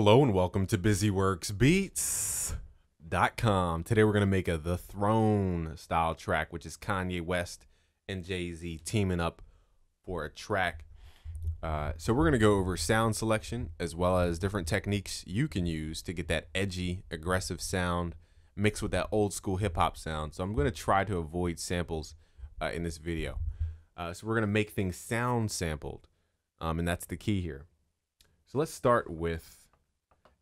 Hello and welcome to BusyWorksBeats.com. Today we're going to make a The Throne style track, which is Kanye West and Jay Z teaming up for a track. Uh, so we're going to go over sound selection as well as different techniques you can use to get that edgy, aggressive sound mixed with that old school hip hop sound. So I'm going to try to avoid samples uh, in this video. Uh, so we're going to make things sound sampled, um, and that's the key here. So let's start with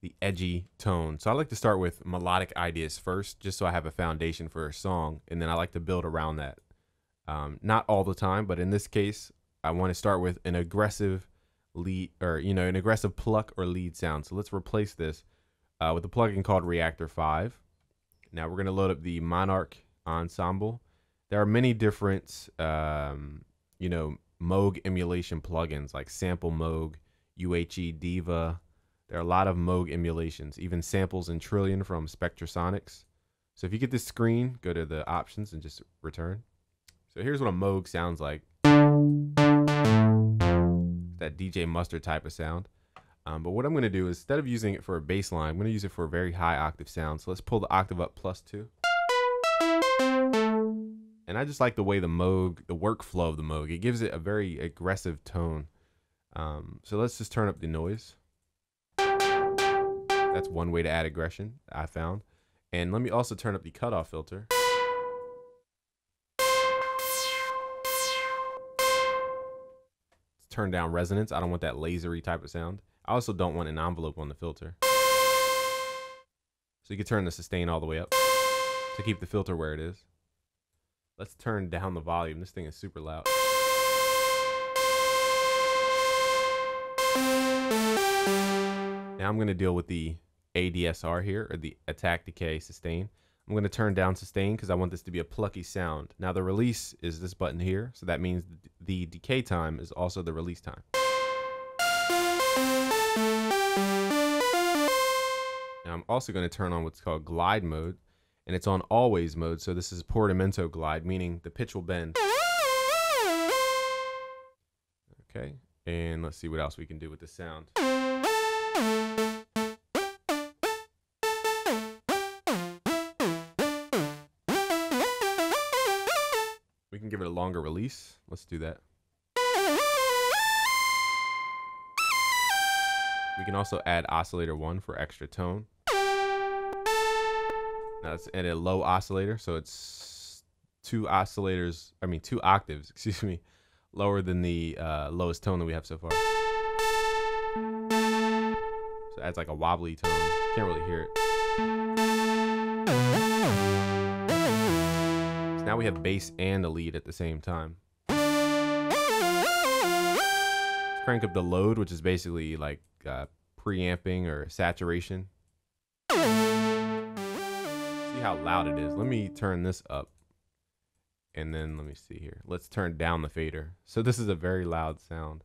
the edgy tone. So I like to start with melodic ideas first, just so I have a foundation for a song, and then I like to build around that. Um, not all the time, but in this case, I want to start with an aggressive lead, or you know, an aggressive pluck or lead sound. So let's replace this uh, with a plugin called Reaktor Five. Now we're going to load up the Monark Ensemble. There are many different, um, you know, Moog emulation plugins like Sample Moog, UHE Diva, there are a lot of Moog emulations, even samples in Trilian from Spectrasonics. So if you get this screen, go to the options and just return. So here's what a Moog sounds like. That DJ Mustard type of sound. Um, but what I'm going to do is instead of using it for a bass line, I'm going to use it for a very high octave sound. So let's pull the octave up plus two. And I just like the way the Moog, the workflow of the Moog, it gives it a very aggressive tone. Um, so let's just turn up the noise. That's one way to add aggression, I found. And let me also turn up the cutoff filter. Let's turn down resonance. I don't want that lasery type of sound. I also don't want an envelope on the filter. So you can turn the sustain all the way up to keep the filter where it is. Let's turn down the volume. This thing is super loud. Now I'm going to deal with the ADSR here, or the attack, decay, sustain. I'm going to turn down sustain because I want this to be a plucky sound. Now the release is this button here, so that means the decay time is also the release time. Now I'm also going to turn on what's called glide mode, and it's on always mode, so this is portamento glide, meaning the pitch will bend. Okay, and let's see what else we can do with the sound. Longer release. Let's do that. We can also add oscillator one for extra tone. Now it's a low oscillator, so it's two oscillators, I mean two octaves, excuse me, lower than the uh, lowest tone that we have so far. So it adds like a wobbly tone. Can't really hear it now we have bass and a lead at the same time. Let's crank up the load, which is basically like uh, preamping or saturation. See how loud it is. Let me turn this up. And then let me see here. Let's turn down the fader. So this is a very loud sound.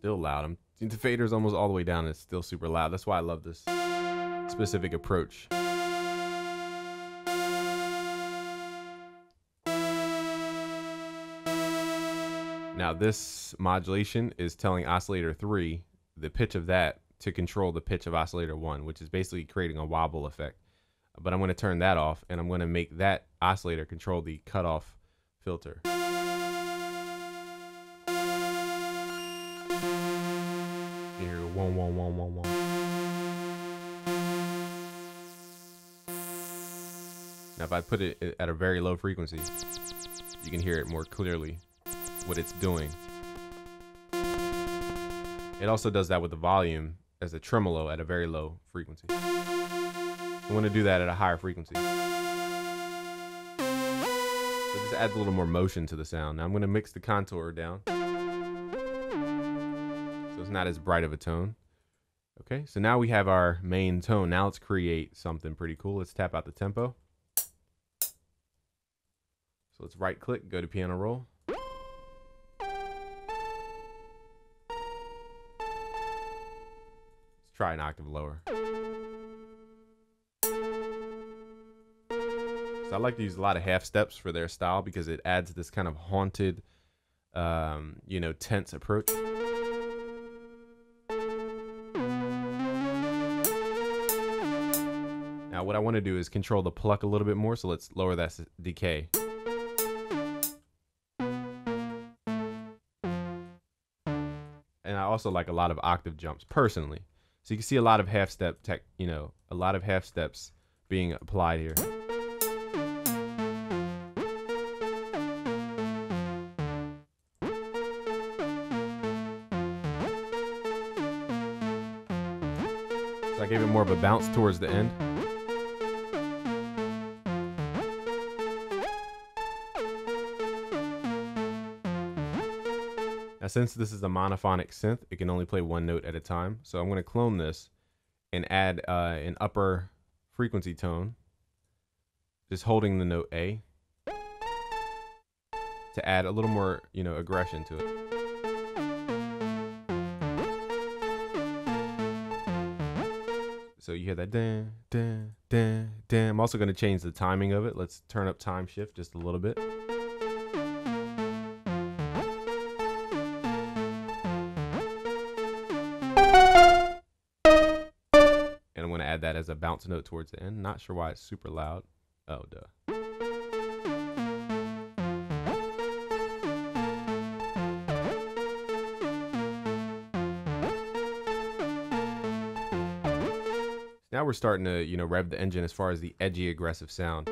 Still loud. I'm the fader's almost all the way down. It's still super loud. That's why I love this specific approach. Now this modulation is telling oscillator 3 the pitch of that to control the pitch of oscillator 1, which is basically creating a wobble effect. But I'm going to turn that off and I'm going to make that oscillator control the cutoff filter. One, one, one, one, one. Now, if I put it at a very low frequency, you can hear it more clearly what it's doing. It also does that with the volume as a tremolo at a very low frequency. I want to do that at a higher frequency. So this adds a little more motion to the sound. Now I'm going to mix the contour down it's not as bright of a tone. Okay, so now we have our main tone. Now let's create something pretty cool. Let's tap out the tempo. So let's right click, go to piano roll. Let's try an octave lower. So I like to use a lot of half steps for their style because it adds this kind of haunted, um, you know, tense approach. Now what I want to do is control the pluck a little bit more, so let's lower that decay. And I also like a lot of octave jumps personally. So you can see a lot of half step tech, you know, a lot of half steps being applied here. So I gave it more of a bounce towards the end. Since this is a monophonic synth, it can only play one note at a time. So I'm going to clone this and add uh, an upper frequency tone, just holding the note A to add a little more, you know, aggression to it. So you hear that dan, dan, dan, dan. I'm also going to change the timing of it. Let's turn up time shift just a little bit. A bounce note towards the end. Not sure why it's super loud. Oh, duh. Now we're starting to, you know, rev the engine as far as the edgy, aggressive sound.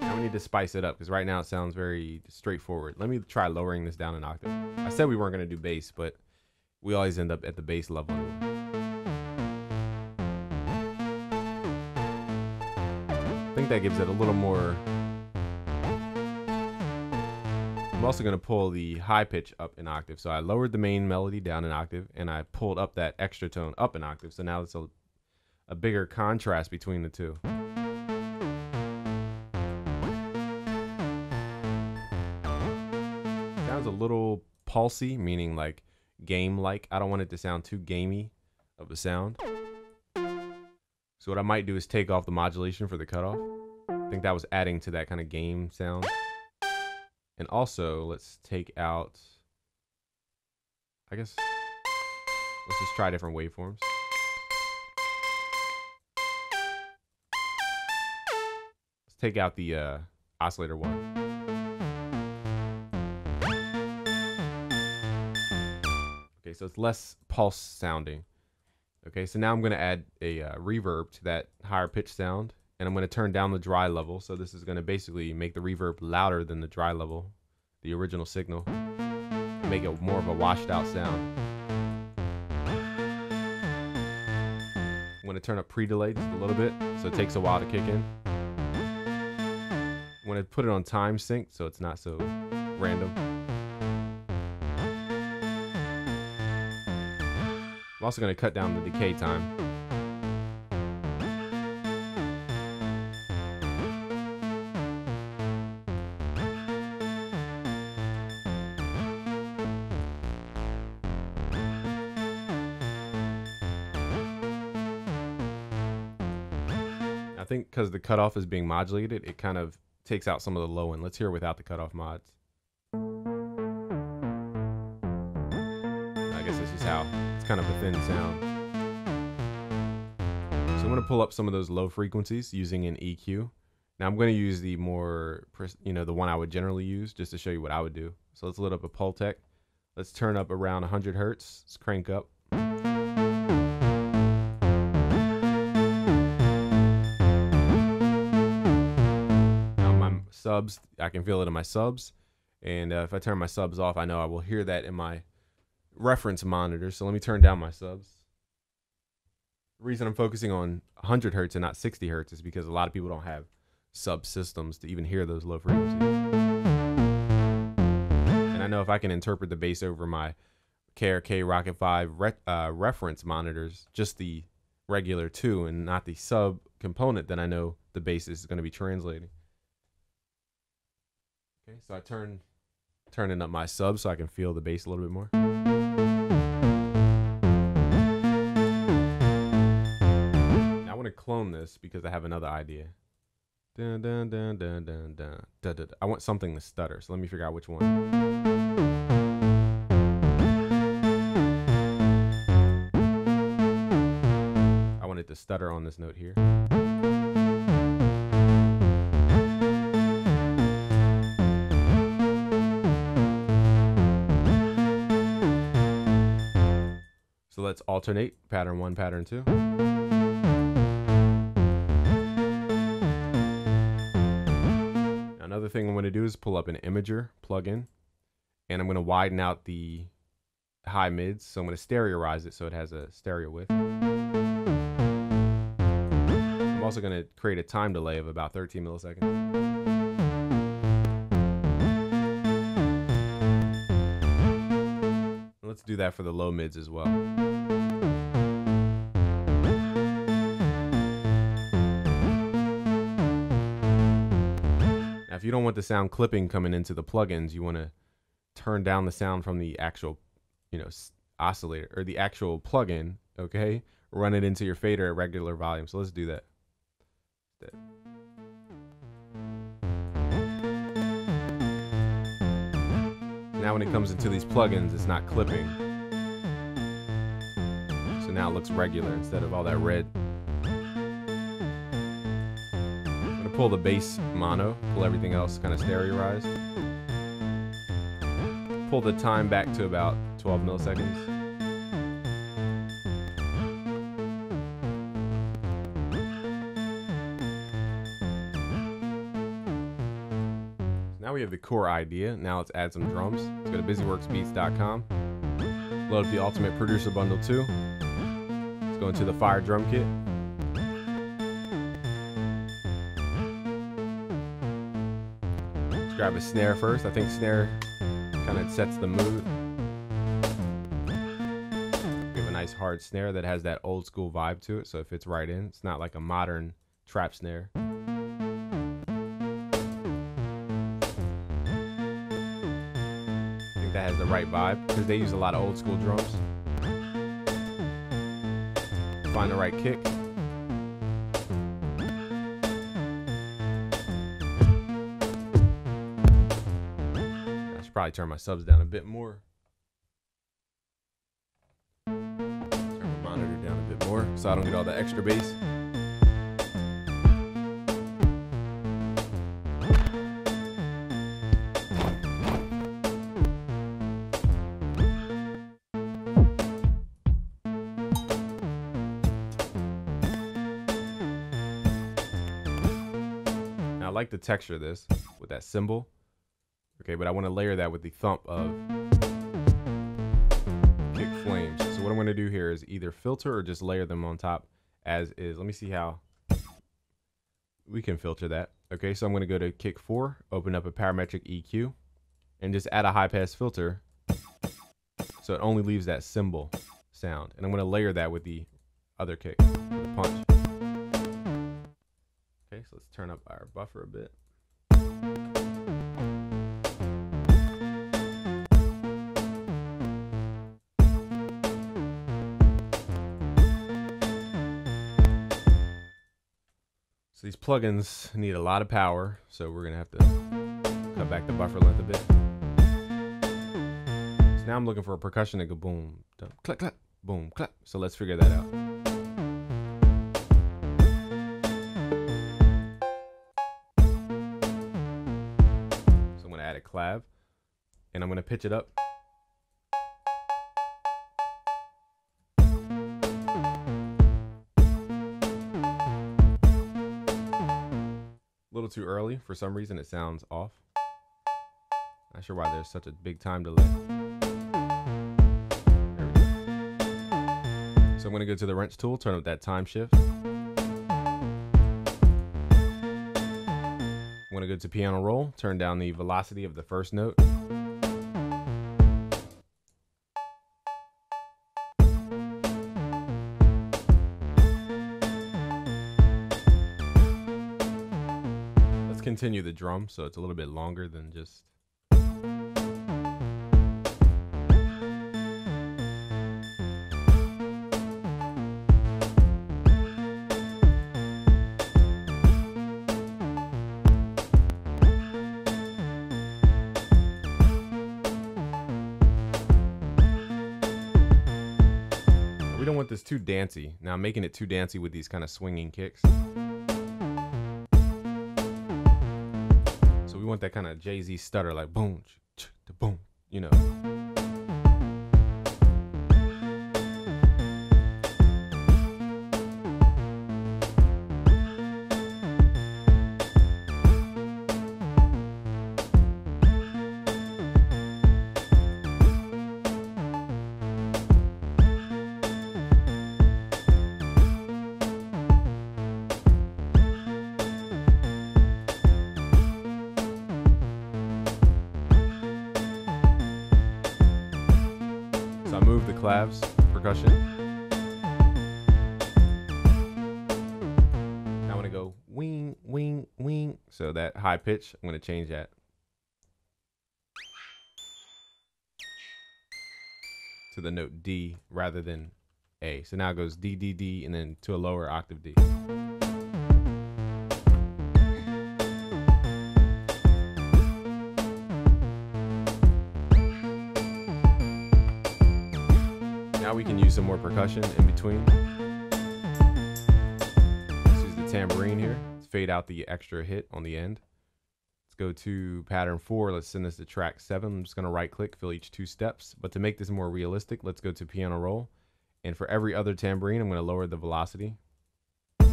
Now we need to spice it up because right now it sounds very straightforward. Let me try lowering this down an octave. I said we weren't going to do bass, but we always end up at the bass level. I think that gives it a little more. I'm also going to pull the high pitch up an octave. So I lowered the main melody down an octave and I pulled up that extra tone up an octave. So now it's a, a bigger contrast between the two. Sounds a little pulsy, meaning like game like. I don't want it to sound too gamey of a sound. So what I might do is take off the modulation for the cutoff. I think that was adding to that kind of game sound. And also, let's take out, I guess, let's just try different waveforms. Let's take out the uh, oscillator one. Okay, so it's less pulse sounding. Okay, so now I'm going to add a uh, reverb to that higher pitch sound, and I'm going to turn down the dry level. So this is going to basically make the reverb louder than the dry level, the original signal, make it more of a washed out sound. I'm going to turn up pre-delay just a little bit, so it takes a while to kick in. I'm going to put it on time sync, so it's not so random. I'm also going to cut down the decay time. I think because the cutoff is being modulated, it kind of takes out some of the low end. Let's hear it without the cutoff mods. I guess this is how kind of a thin sound. So I'm going to pull up some of those low frequencies using an EQ. Now I'm going to use the more, you know, the one I would generally use just to show you what I would do. So let's load up a Pultec. Let's turn up around 100 hertz. Let's crank up. Now my subs, I can feel it in my subs. And uh, if I turn my subs off, I know I will hear that in my reference monitor. So let me turn down my subs. The reason I'm focusing on 100 hertz and not 60 hertz is because a lot of people don't have subsystems to even hear those low frequencies. And I know if I can interpret the bass over my KRK Rokit 5 re uh, reference monitors, just the regular 2 and not the sub component, then I know the bass is going to be translating. Okay, so I turn turning up my sub so I can feel the bass a little bit more. To clone this because I have another idea. Dun, dun, dun, dun, dun, dun, dun, dun. I want something to stutter, so let me figure out which one. I want it to stutter on this note here. So let's alternate pattern one, pattern two. Another thing I'm going to do is pull up an imager plugin and I'm going to widen out the high mids. So I'm going to stereoize it so it has a stereo width. I'm also going to create a time delay of about 13 milliseconds. Let's do that for the low mids as well. You don't want the sound clipping coming into the plugins, you want to turn down the sound from the actual, you know, oscillator or the actual plugin. Okay, run it into your fader at regular volume. So let's do that. That- Now, when it comes into these plugins, it's not clipping. So now it looks regular instead of all that red. Pull the bass mono, pull everything else kind of stereoized. Pull the time back to about 12 milliseconds. Now we have the core idea. Now let's add some drums. Let's go to busyworksbeats.com. Load up the Ultimate Producer Bundle 2. Let's go into the Fire Drum Kit. Grab a snare first. I think snare kind of sets the mood. We have a nice hard snare that has that old school vibe to it, so it fits right in. It's not like a modern trap snare. I think that has the right vibe because they use a lot of old school drums. Find the right kick. Probably turn my subs down a bit more. Turn my monitor down a bit more so I don't get all the extra bass. I like the texture of this with that cymbal. Okay, but I want to layer that with the thump of kick flames. So what I'm going to do here is either filter or just layer them on top as is. Let me see how we can filter that. Okay, so I'm going to go to kick four, open up a parametric EQ, and just add a high pass filter so it only leaves that cymbal sound. And I'm going to layer that with the other kick, the punch. Okay, so let's turn up our buffer a bit. These plugins need a lot of power, so we're gonna have to cut back the buffer length a bit. So now I'm looking for a percussion that go boom, dum, clap, clap, boom, clap. So let's figure that out. So I'm gonna add a clav, and I'm gonna pitch it up. Too early. For some reason, it sounds off. Not sure why there's such a big time delay. So I'm going to go to the wrench tool, turn up that time shift. I'm going to go to piano roll, turn down the velocity of the first note. continue the drum, so it's a little bit longer than just. We don't want this too dancey. Now, making it too dancey with these kind of swinging kicks. Want that kind of Jay Z stutter, like boom, ch, ch, boom, you know. High pitch, I'm going to change that. To the note D rather than A. So now it goes D, D, D, and then to a lower octave D. Now we can use some more percussion in between. Let's use the tambourine here. Fade out the extra hit on the end. Go to pattern four. Let's send this to track seven. I'm just gonna right click, fill each two steps. But to make this more realistic, let's go to piano roll. And for every other tambourine, I'm gonna lower the velocity. Okay,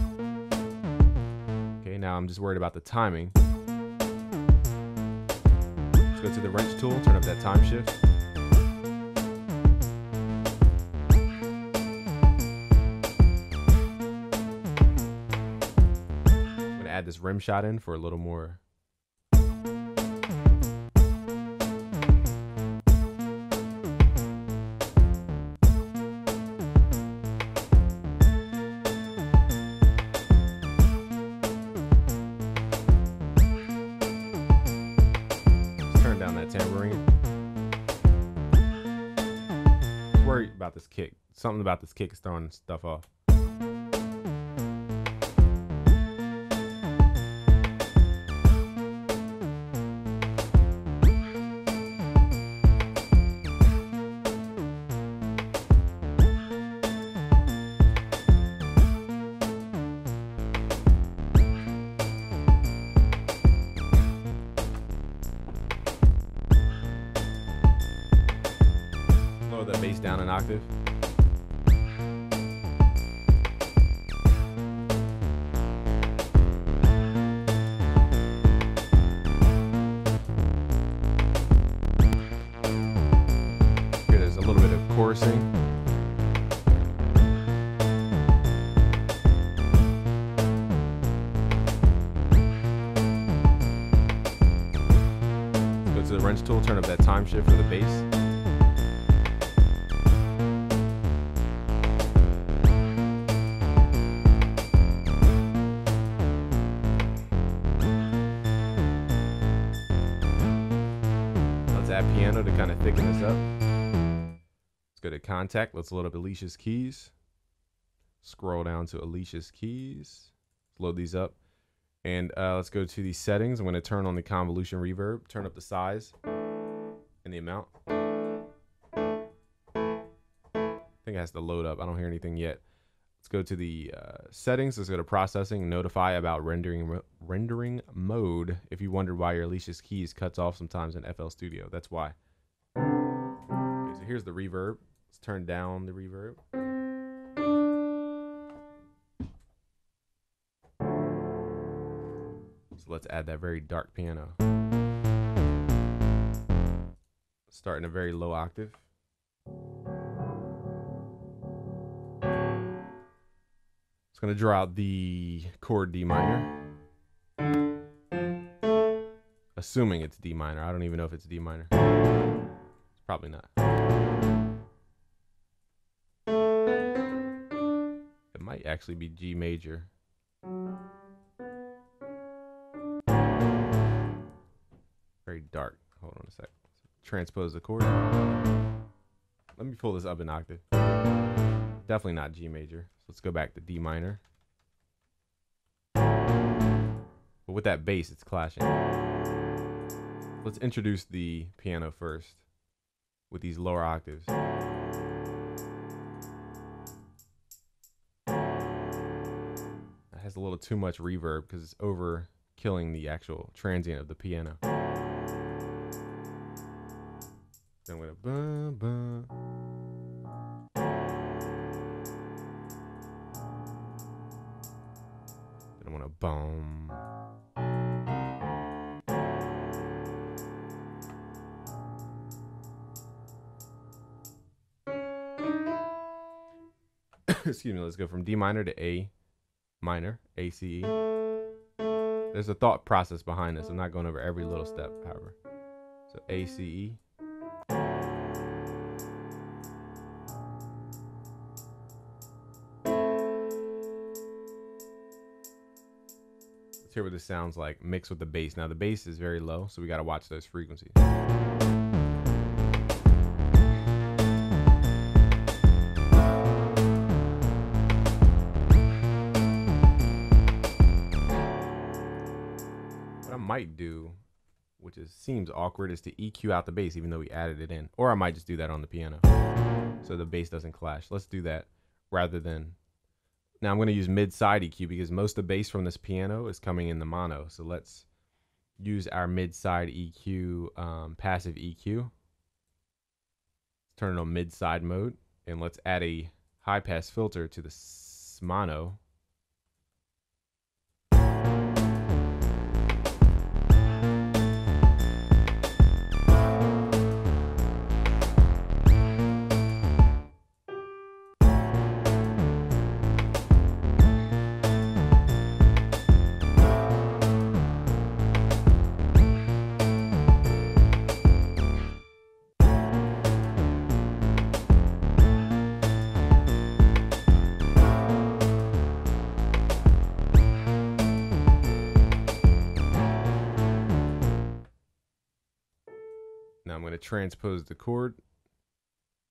now I'm just worried about the timing. Let's go to the wrench tool, turn up that time shift. Add this rim shot in for a little more. Something about this kick is throwing stuff off. Contact. Let's load up Alicia's keys. Scroll down to Alicia's keys. Load these up. And uh, let's go to the settings. I'm going to turn on the convolution reverb, turn up the size and the amount. I think it has to load up. I don't hear anything yet. Let's go to the uh, settings. Let's go to processing. Notify about rendering rendering mode. If you wondered why your Alicia's keys cuts off sometimes in FL Studio, that's why. Okay, so here's the reverb. Let's turn down the reverb. So let's add that very dark piano. Start in a very low octave. It's going to draw out the chord D minor. Assuming it's D minor. I don't even know if it's D minor. It's probably not. Actually be G major. Very dark. Hold on a sec. Transpose the chord. Let me pull this up an octave. Definitely not G major. So let's go back to D minor. But with that bass, it's clashing. Let's introduce the piano first with these lower octaves. A little too much reverb because it's over killing the actual transient of the piano. Then I'm gonna bum, bum. Then I'm gonna boom. Excuse me, let's go from D minor to A minor, A C E. There's a thought process behind this. I'm not going over every little step, however. So A C E. Let's hear what this sounds like mixed with the bass. Now the bass is very low, so we got to watch those frequencies. Might do, which is seems awkward, is to EQ out the bass even though we added it in. Or I might just do that on the piano. So the bass doesn't clash. Let's do that rather than now I'm going to use mid side EQ because most of the bass from this piano is coming in the mono. So let's use our mid side EQ um, passive EQ. Let's turn it on mid side mode and let's add a high pass filter to the mono. Transpose the chord.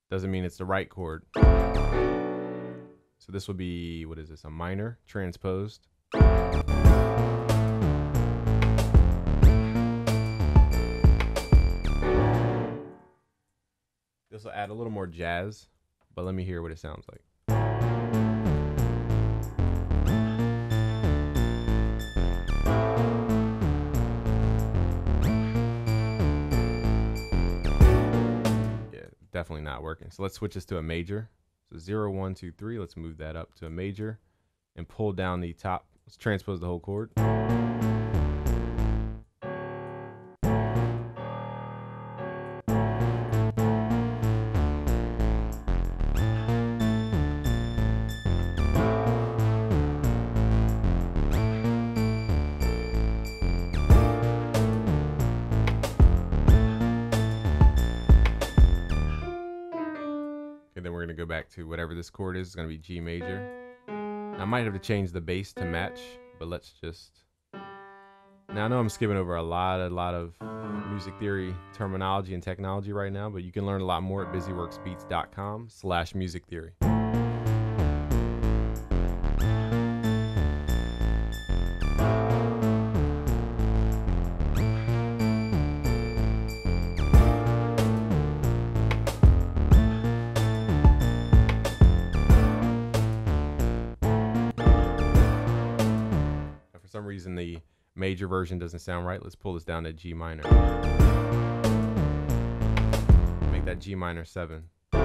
Doesn't mean it's the right chord. So this will be, what is this, a minor transposed. This will add a little more jazz, but let me hear what it sounds like. Definitely not working. So let's switch this to a major. So zero, one, two, three. Let's move that up to a major and pull down the top. Let's transpose the whole chord. Is. It's gonna be G major. I might have to change the bass to match, but let's just. Now I know I'm skipping over a lot, a lot of music theory terminology and technology right now, but you can learn a lot more at busyworksbeats.com/slash music theory. Major version doesn't sound right. Let's pull this down to G minor. Make that G minor 7. I'm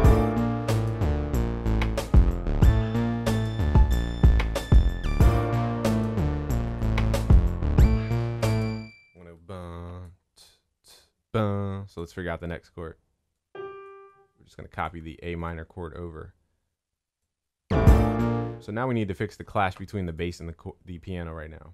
gonna bum, t- t- bum. So let's figure out the next chord. We're just gonna copy the A minor chord over. So now we need to fix the clash between the bass and the the piano right now,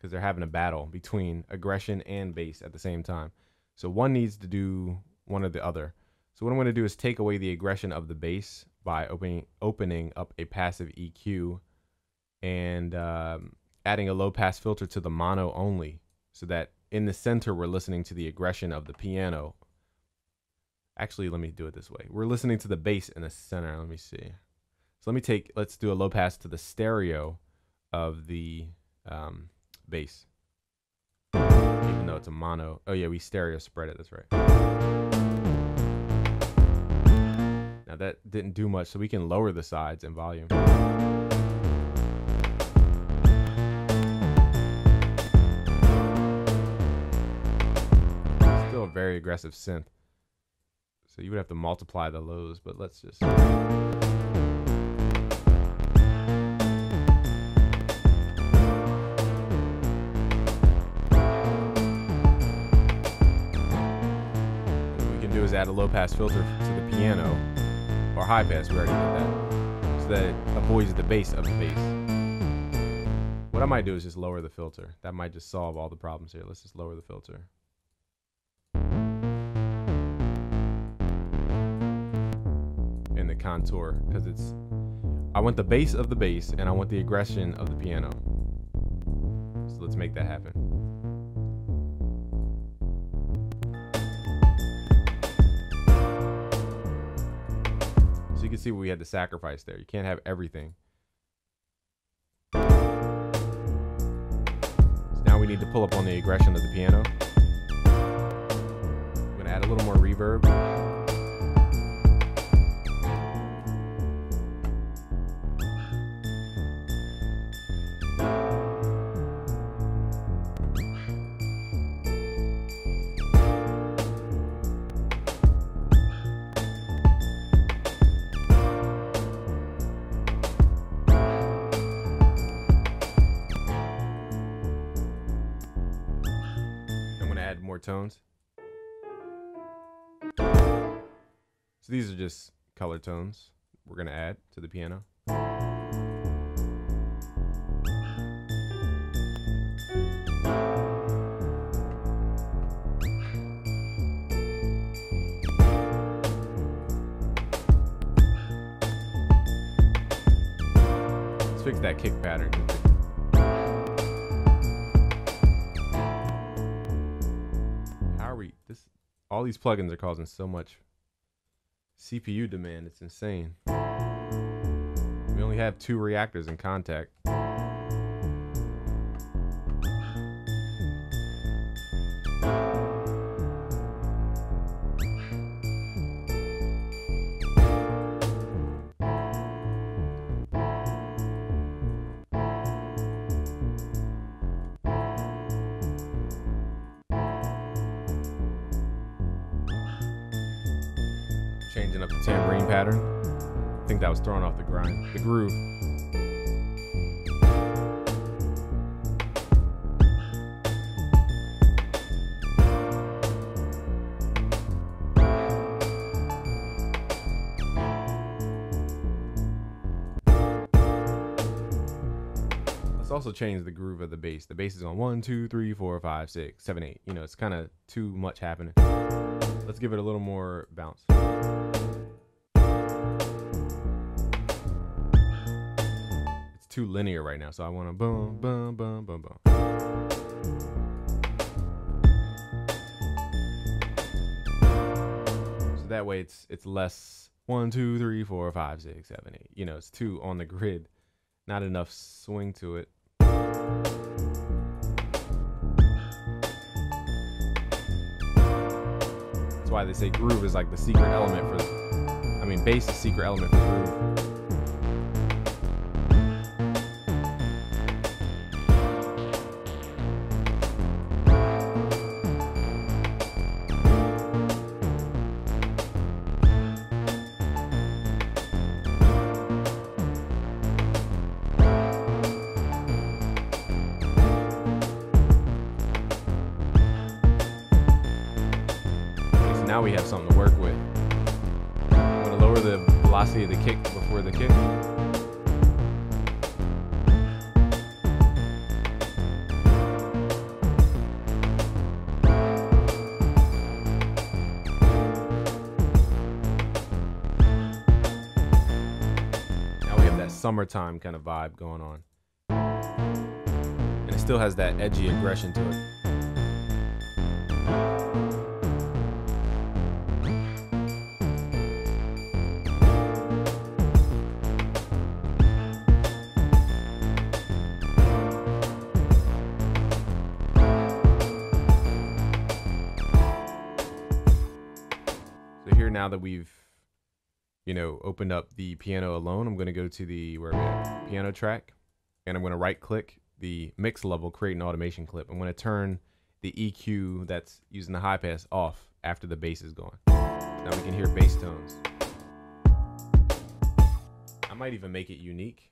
because they're having a battle between aggression and bass at the same time. So one needs to do one or the other. So what I'm going to do is take away the aggression of the bass by opening opening up a passive EQ and um, adding a low pass filter to the mono only, so that in the center we're listening to the aggression of the piano. Actually, let me do it this way. We're listening to the bass in the center. Let me see. So let me take, let's do a low pass to the stereo of the um, bass. Even though it's a mono. Oh yeah, we stereo spread it, that's right. Now that didn't do much, so we can lower the sides and volume. Still a very aggressive synth. So you would have to multiply the lows, but let's just... a low pass filter to the piano, or high pass, we already did that, so that it avoids the bass of the bass. What I might do is just lower the filter. That might just solve all the problems here. Let's just lower the filter. In the contour, because it's, I want the bass of the bass and I want the aggression of the piano. So let's make that happen. Can see what we had to sacrifice there. You can't have everything. So now we need to pull up on the aggression of the piano. I'm gonna add a little more reverb. Tones. So these are just color tones we're gonna add to the piano. Let's fix that kick pattern. All these plugins are causing so much CPU demand. It's insane. We only have two Reaktors in Kontakt. Change the groove of the bass. The bass is on one, two, three, four, five, six, seven, eight. You know, it's kind of too much happening. Let's give it a little more bounce. It's too linear right now, so I want to boom, boom, boom, boom, boom. So that way it's it's less one, two, three, four, five, six, seven, eight. You know, it's two on the grid, not enough swing to it. Why they say groove is like the secret element for. I mean, bass is secret element for groove. Summertime kind of vibe going on. And it still has that edgy aggression to it. You know, opened up the piano alone, I'm going to go to the where at? piano track, and I'm going to right click the mix level, create an automation clip. I'm going to turn the EQ that's using the high pass off after the bass is gone. Now we can hear bass tones. I might even make it unique.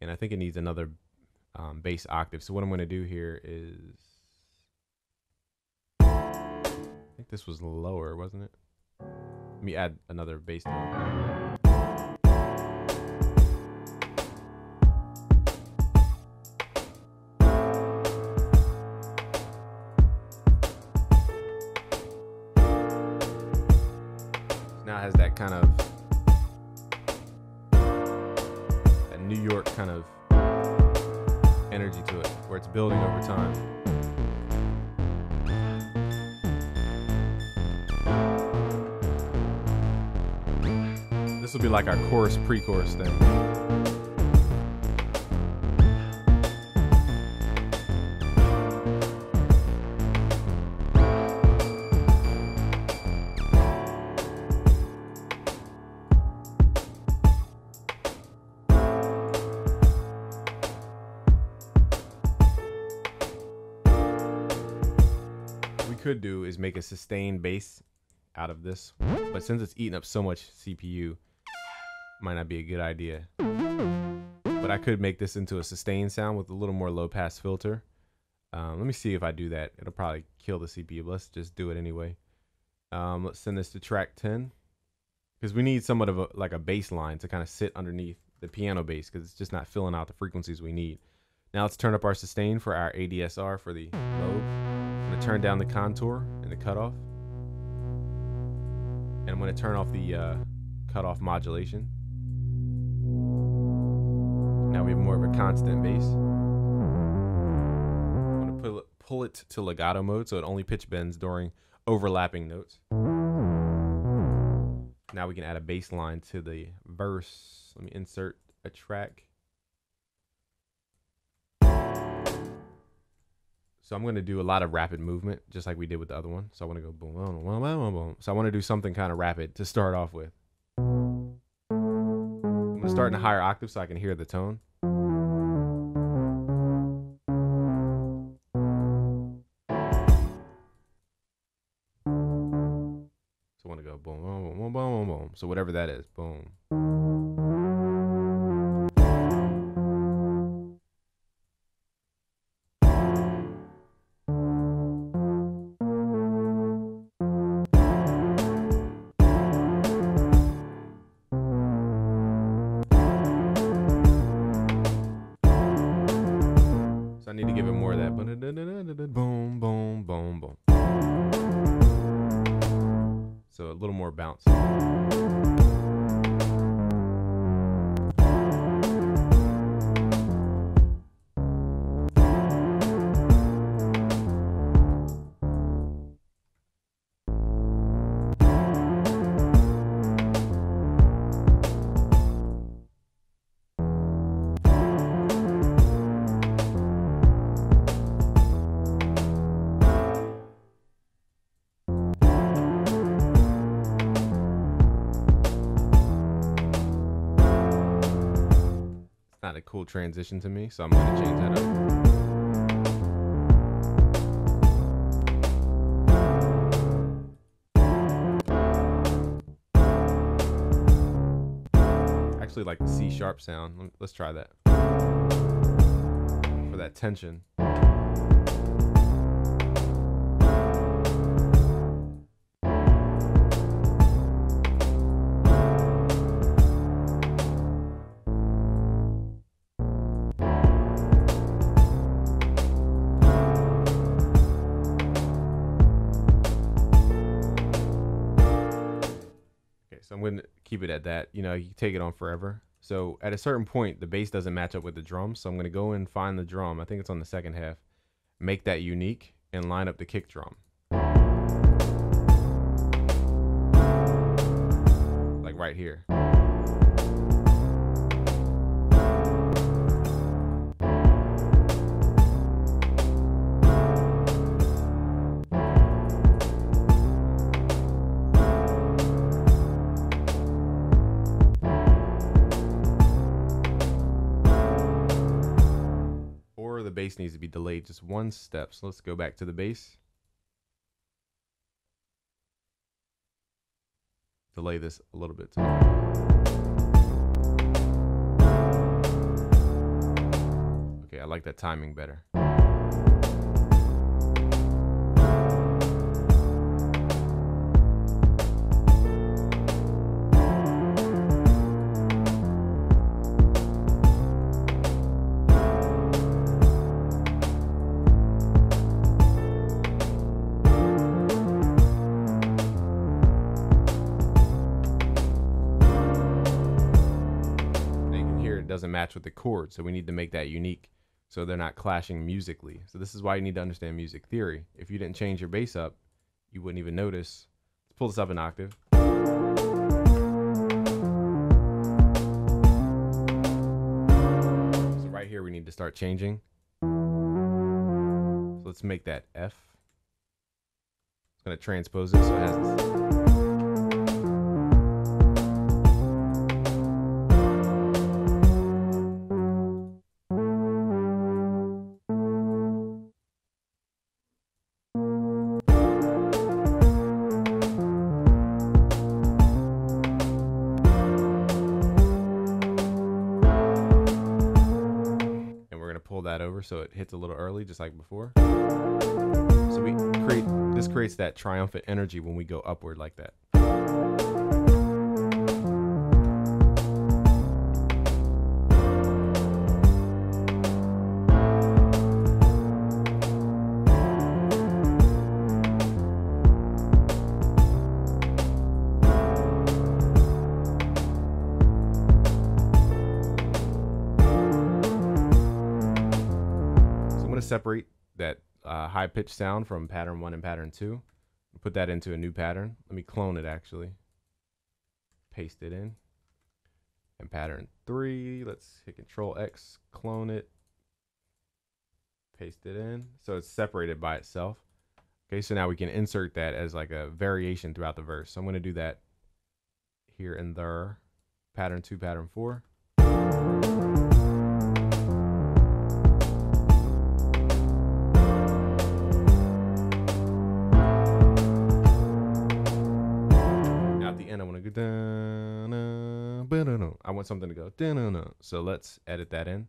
And I think it needs another um, bass octave. So what I'm going to do here is, I think this was lower, wasn't it? Let me add another bass tone. Like our chorus pre-chorus thing. What we could do is make a sustained bass out of this, but since it's eating up so much CPU, might not be a good idea. But I could make this into a sustained sound with a little more low pass filter. Um, let me see if I do that. It'll probably kill the CPU, but let's just do it anyway. Um, let's send this to track 10 because we need somewhat of a like a bass line to kind of sit underneath the piano bass because it's just not filling out the frequencies we need. Now let's turn up our sustain for our ADSR for the lobe. I'm gonna turn down the contour and the cutoff. And I'm gonna turn off the uh, cutoff modulation. Now we have more of a constant bass. I'm gonna pull it, pull it to legato mode so it only pitch bends during overlapping notes. Now we can add a bass line to the verse. Let me insert a track. So I'm to do a lot of rapid movement, just like we did with the other one. So I want to go boom, boom, boom, boom, boom. So I want to do something kind of rapid to start off with. I'm going to mm. start in a higher octave so I can hear the tone. So I want to go boom, boom, boom, boom, boom, boom. So whatever that is, boom. Transition to me, so I'm gonna change that up. Actually like the C sharp sound. Let's try that. For that tension. Keep it at that. You know, you take it on forever. So at a certain point, the bass doesn't match up with the drum. So I'm going to go and find the drum. I think it's on the second half. Make that unique and line up the kick drum. Like right here. Needs to be delayed just one step. So let's go back to the bass. Delay this a little bit. Okay, I like that timing better. Doesn't match with the chord. So we need to make that unique so they're not clashing musically. So this is why you need to understand music theory. If you didn't change your bass up, you wouldn't even notice. Let's pull this up an octave. So right here we need to start changing. So let's make that F. It's going to transpose it so it has hits a little early, just like before. So we create, this creates that triumphant energy when we go upward like that. Separate that uh, high pitched sound from pattern one and pattern two. Put that into a new pattern. Let me clone it actually. Paste it in. And pattern three, let's hit control X, clone it, paste it in. So it's separated by itself. Okay, so now we can insert that as like a variation throughout the verse. So I'm going to do that here and there. Pattern two, pattern four. I want something to go. So let's edit that in.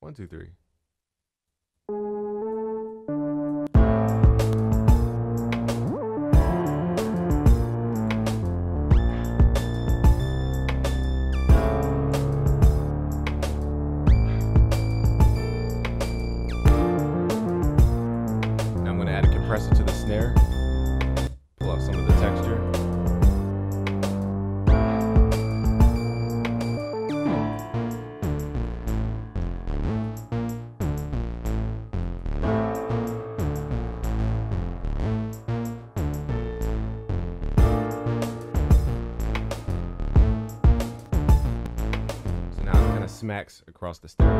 One, two, three. Smacks across the stereo.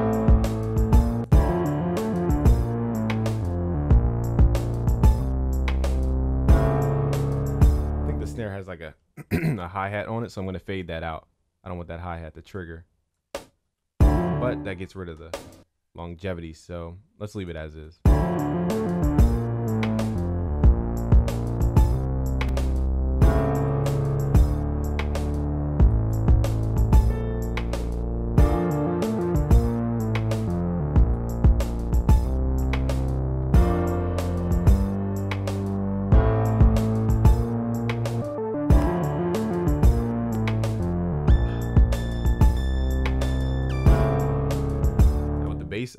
I think the snare has like a, a hi-hat on it, so I'm going to fade that out. I don't want that hi-hat to trigger. But that gets rid of the longevity, so let's leave it as is.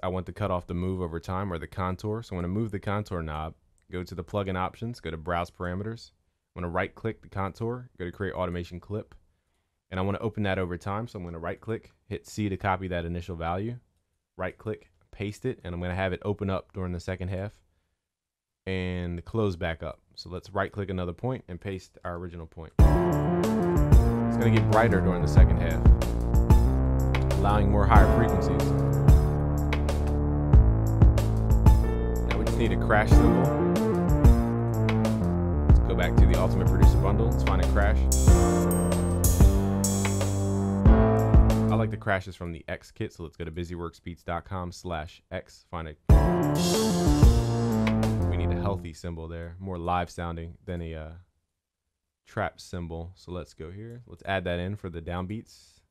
I want to cut off the move over time or the contour. So I'm going to move the contour knob, go to the plugin options, go to browse parameters. I'm going to right click the contour, go to create automation clip. And I want to open that over time. So I'm going to right click, hit C to copy that initial value, right click, paste it, and I'm going to have it open up during the second half and close back up. So let's right click another point and paste our original point. It's going to get brighter during the second half, allowing more higher frequencies. Need a crash cymbal. Let's go back to the Ultimate Producer bundle. Let's find a crash. I like the crashes from the X kit, so let's go to busyworksbeats.com slash X. Find a. We need a healthy cymbal there, more live sounding than a uh, trap cymbal. So let's go here. Let's add that in for the downbeats.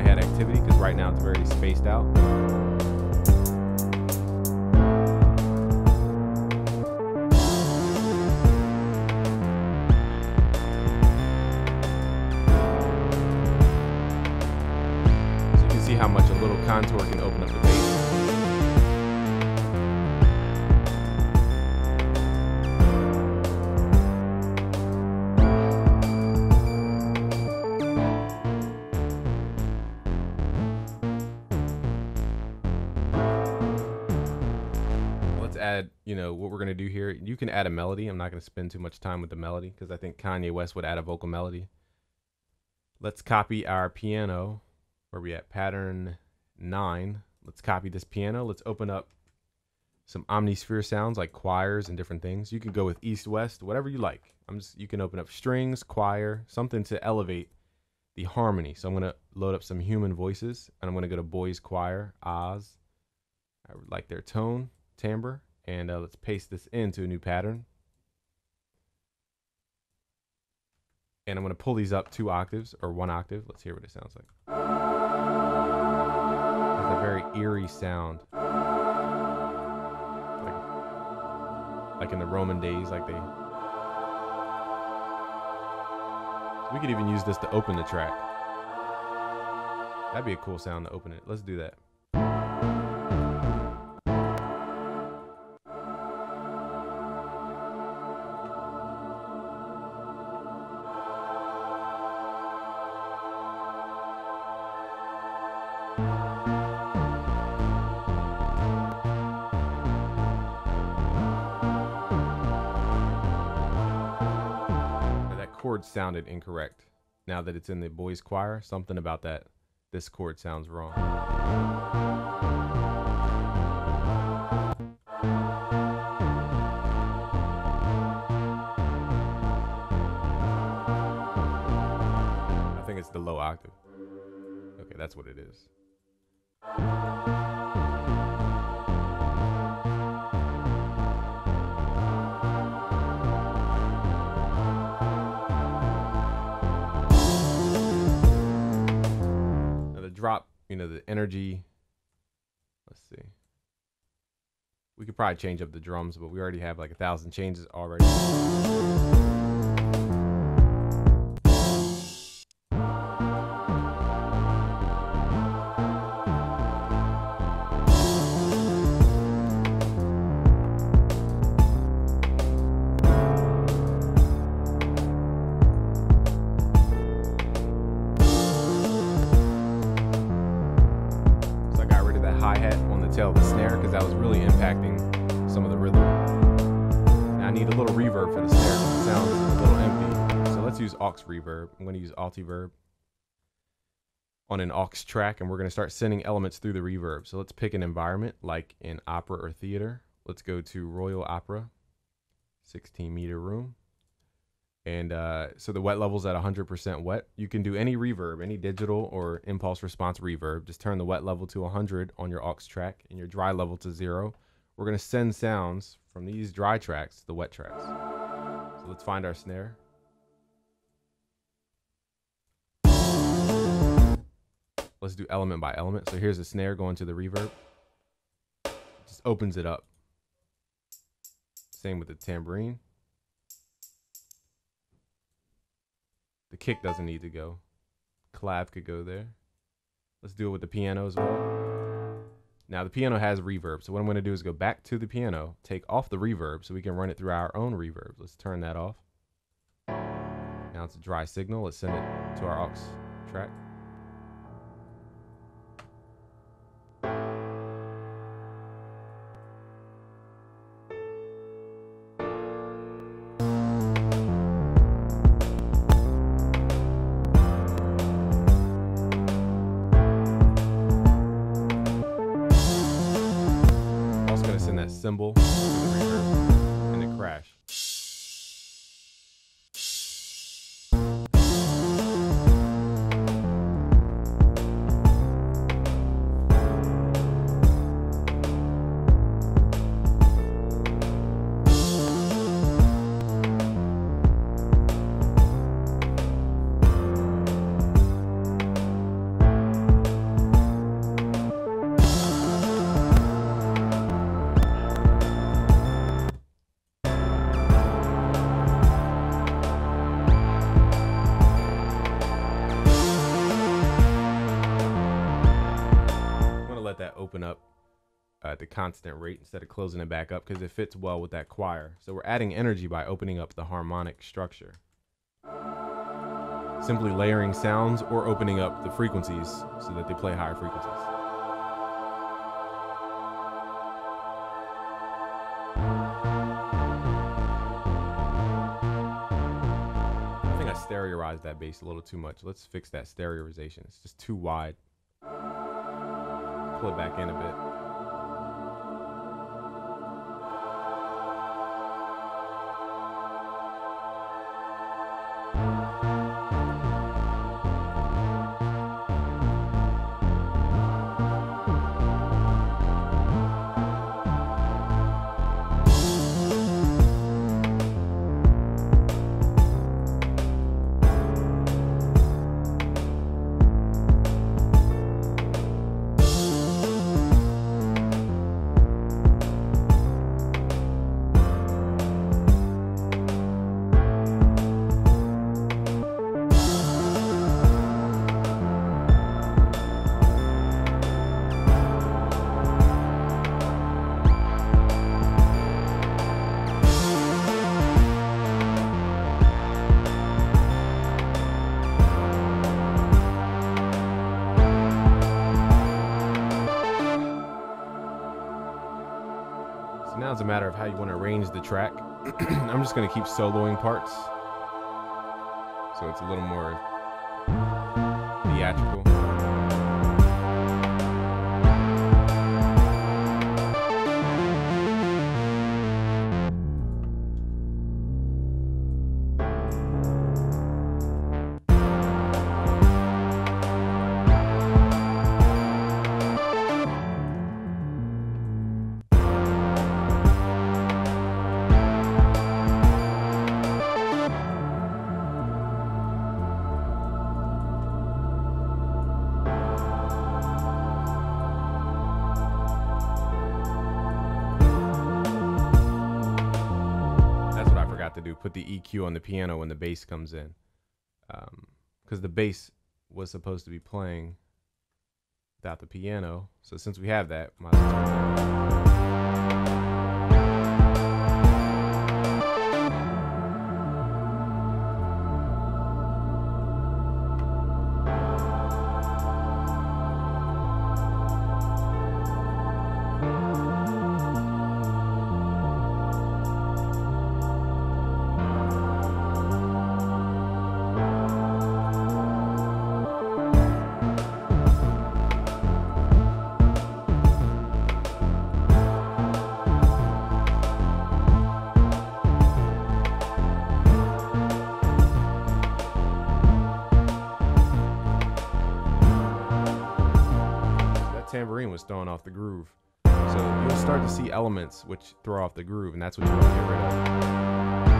More hi-hat activity because right now it's very spaced out. So you can see how much a little contour can open up the bass. Do here. You can add a melody. I'm not going to spend too much time with the melody because I think Kanye West would add a vocal melody. Let's copy our piano. Where we at? Pattern 9. Let's copy this piano. Let's open up some omnisphere sounds like choirs and different things. You can go with east west, whatever you like. I'm just you can open up strings, choir, something to elevate the harmony. So I'm going to load up some human voices and I'm going to go to boys choir, Oz. I like their tone, timbre, and uh, let's paste this into a new pattern. And I'm going to pull these up two octaves or one octave. Let's hear what it sounds like. It's a very eerie sound. Like, like in the Roman days, like they. We could even use this to open the track. That'd be a cool sound to open it. Let's do that. Incorrect. Now that it's in the boys' choir, something about that. This chord sounds wrong. I think it's the low octave. Okay, that's what it is. Energy. Let's see. We could probably change up the drums, but we already have like a thousand changes already. Aux reverb. I'm going to use Altiverb on an aux track and we're going to start sending elements through the reverb. So let's pick an environment like in opera or theater. Let's go to Royal Opera, 16 meter room. And uh, so the wet level's at 100% wet. You can do any reverb, any digital or impulse response reverb. Just turn the wet level to 100 on your aux track and your dry level to zero. We're going to send sounds from these dry tracks to the wet tracks. So let's find our snare. Let's do element by element. So here's the snare going to the reverb. Just opens it up. Same with the tambourine. The kick doesn't need to go. Clav could go there. Let's do it with the piano as well. Now the piano has reverb, so what I'm going to do is go back to the piano, take off the reverb so we can run it through our own reverb. Let's turn that off. Now it's a dry signal. Let's send it to our aux track. Open up at the constant rate instead of closing it back up because it fits well with that choir. So we're adding energy by opening up the harmonic structure. Simply layering sounds or opening up the frequencies so that they play higher frequencies. I think I stereoized that bass a little too much. Let's fix that stereoization. It's just too wide. Pull it back in a bit. It's a matter of how you want to arrange the track. I'm just going to keep soloing parts. So it's a little more theatrical. EQ on the piano when the bass comes in. Um, because the bass was supposed to be playing without the piano. So since we have that, tambourine was throwing off the groove. So you'll start to see elements which throw off the groove, and that's what you want to get rid of.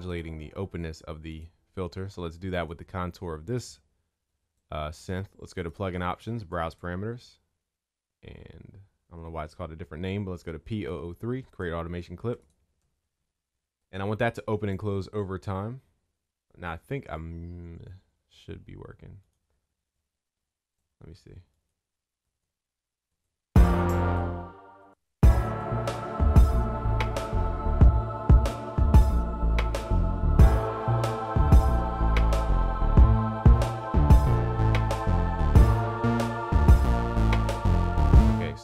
Modulating the openness of the filter. So let's do that with the contour of this uh, synth. Let's go to plugin options, browse parameters, and I don't know why it's called a different name, but let's go to P003, create automation clip. And I want that to open and close over time. Now I think I'm should be working. Let me see.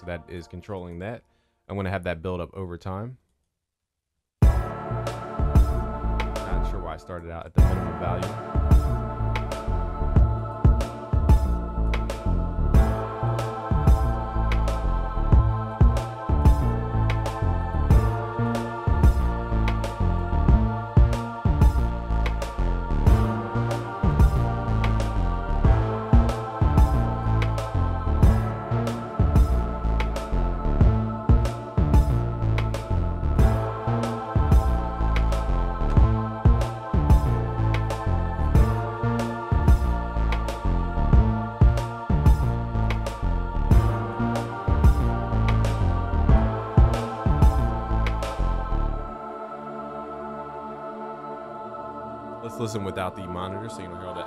That is controlling that. I'm going to have that build up over time. Not sure why I started out at the minimum value. Listen without the monitor so you don't hear all that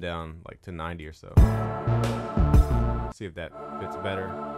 down like to 90 or so. See if that fits better.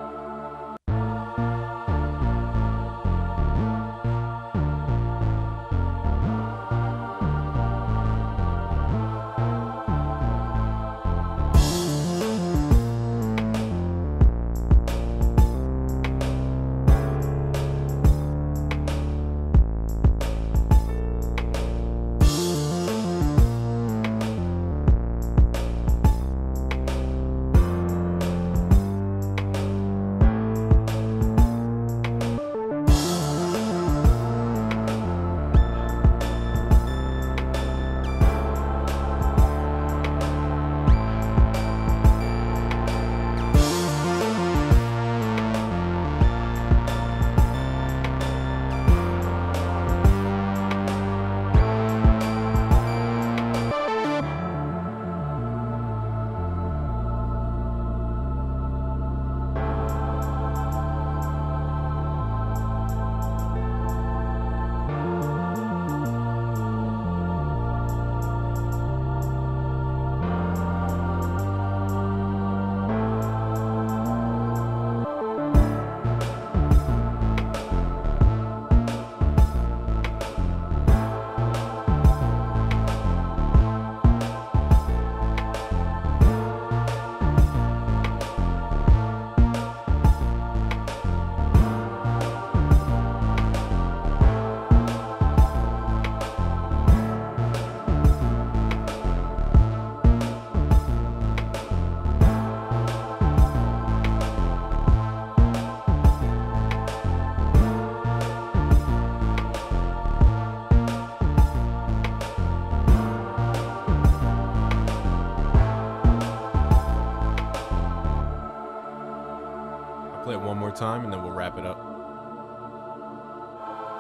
Time and then we'll wrap it up.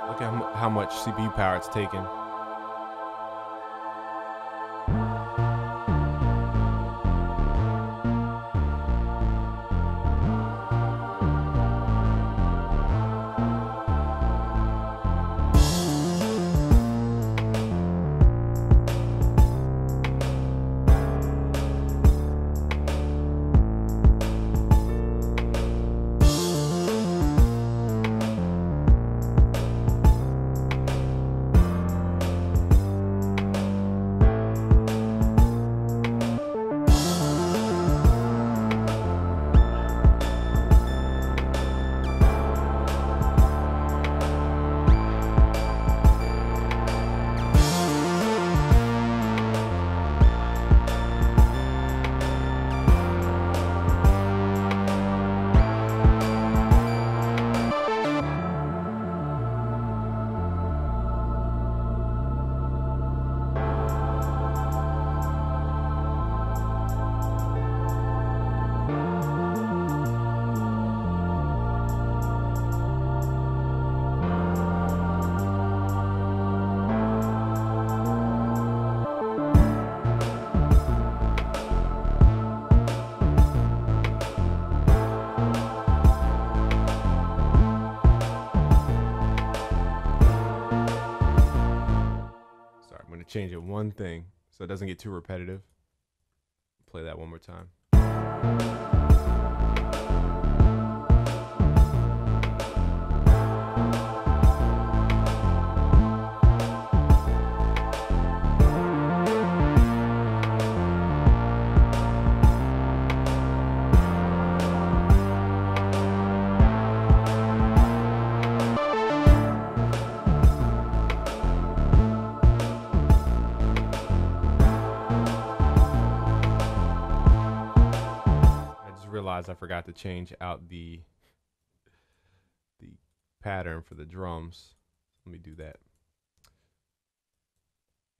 Look at how, much CPU power it's taking. Change it one thing so it doesn't get too repetitive. Play that one more time. Realized I forgot to change out the the pattern for the drums. Let me do that.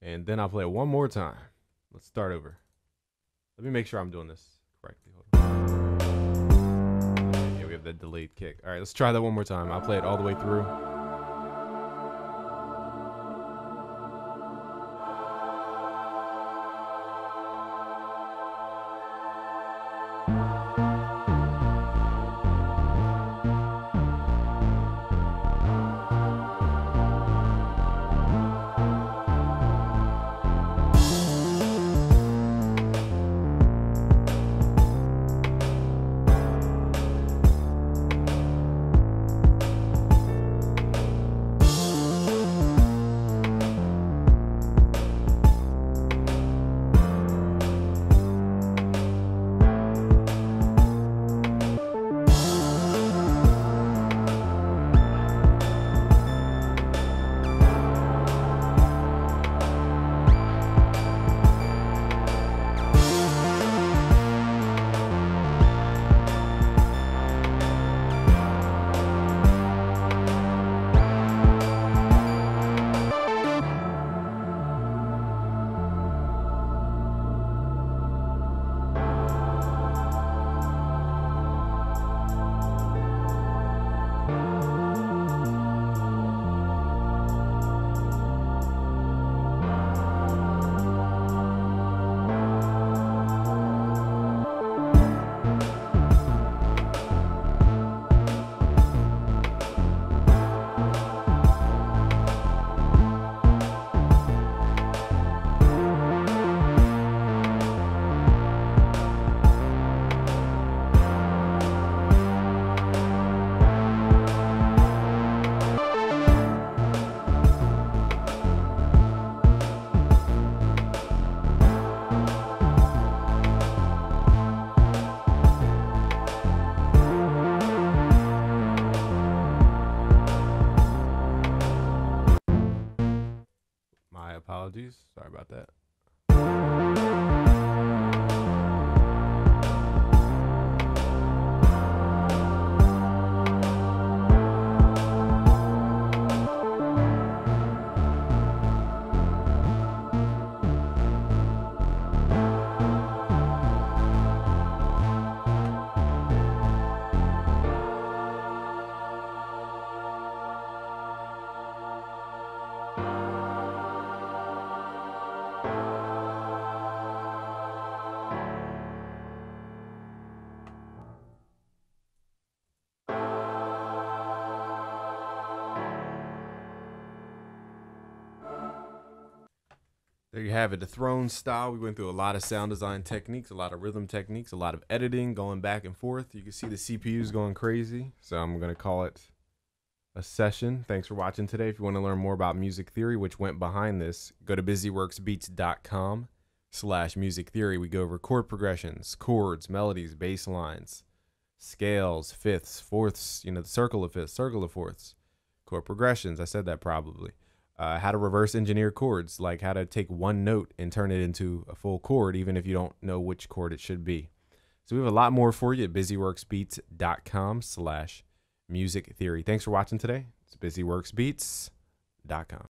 And then I'll play it one more time. Let's start over. Let me make sure I'm doing this correctly. Yeah, we have the delayed kick. All right, let's try that one more time. I'll play it all the way through. That. Have it, the throne style. We went through a lot of sound design techniques, a lot of rhythm techniques, a lot of editing, going back and forth. You can see the CPU's going crazy. So I'm gonna call it a session. Thanks for watching today. If you want to learn more about music theory, which went behind this, go to busyworksbeats.com slash music theory. We go over chord progressions, chords, melodies, bass lines, scales, fifths, fourths, you know, the circle of fifths, circle of fourths, chord progressions. I said that probably. Uh, how to reverse engineer chords, like how to take one note and turn it into a full chord, even if you don't know which chord it should be. So we have a lot more for you at busyworksbeats.com slash music theory. Thanks for watching today. It's busyworksbeats.com.